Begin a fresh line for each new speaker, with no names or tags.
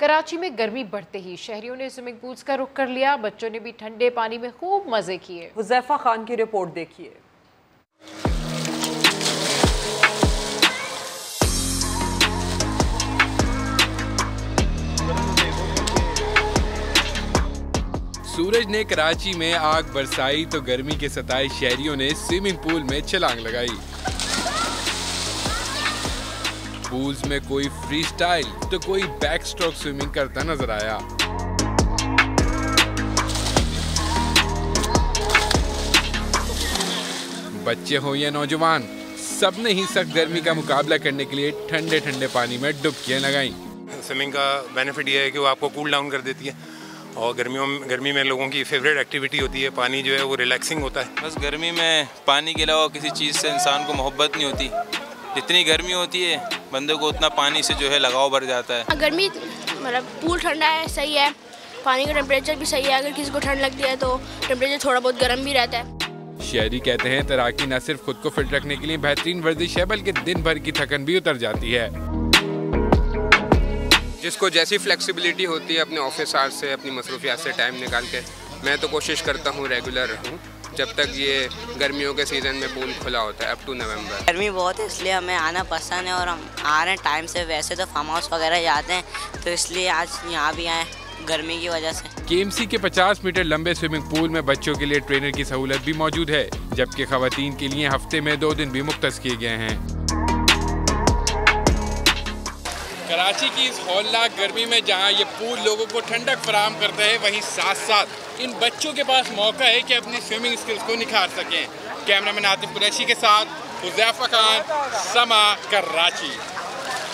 कराची में गर्मी बढ़ते ही शहरियों ने स्विमिंग पूल्स का रुख कर लिया। बच्चों ने भी ठंडे पानी में खूब मज़े किए।
हुजैफा खान की रिपोर्ट देखिए।
सूरज ने कराची में आग बरसाई तो गर्मी के सताए शहरियों ने स्विमिंग पूल में छलांग लगाई। पूल्स में कोई फ्री स्टाइल तो कोई बैक स्ट्रोक स्विमिंग करता नज़र आया बच्चे हो या नौजवान सबने ही सख्त गर्मी का मुकाबला करने के लिए ठंडे ठंडे पानी में डुबकियाँ लगाई।
स्विमिंग का बेनिफिट ये है कि वो आपको कूल डाउन कर देती है और गर्मियों में गर्मी में लोगों की फेवरेट एक्टिविटी होती है पानी जो है वो रिलैक्सिंग होता है।
बस गर्मी में पानी के अलावा किसी चीज़ से इंसान को मोहब्बत नहीं होती। जितनी गर्मी होती है बंदे को उतना पानी से जो है लगाव बढ़ जाता है।
हाँ, गर्मी मतलब पूल ठंडा है सही है। पानी का टेम्परेचर भी सही है अगर किसी को ठंड लगती है तो टेम्परेचर थोड़ा बहुत गर्म भी रहता है।
शहरी कहते हैं तैराकी न सिर्फ़ खुद को फिट रखने के लिए बेहतरीन वर्जिश है बल्कि दिन भर की थकन भी उतर जाती है।
जिसको जैसी फ्लेक्सिबिलिटी होती है अपने ऑफ़िस आवर्स से अपनी मसरूफियात से टाइम निकाल के मैं तो कोशिश करता हूँ रेगुलर रहूँ। जब तक ये गर्मियों के सीज़न में पूल खुला होता है अप टू नवंबर
गर्मी बहुत है इसलिए हमें आना पसंद है और हम आ रहे हैं टाइम से। वैसे तो फार्म हाउस वगैरह जाते हैं तो इसलिए आज यहाँ भी आए गर्मी की वजह से।
केएमसी के 50 मीटर लंबे स्विमिंग पूल में बच्चों के लिए ट्रेनर की सहूलत भी मौजूद है जबकि खातन के लिए हफ़्ते में दो दिन भी मुख्त किए गए हैं। कराची की इस हौलनाक गर्मी में जहाँ ये पूल लोगों को ठंडक फराम करता है, वहीं साथ साथ इन बच्चों के पास मौका है कि अपनी स्विमिंग स्किल्स को निखार सकें। कैमरामैन आतिफ कुरैशी के साथ, हुजैफा खान, समा, कराची।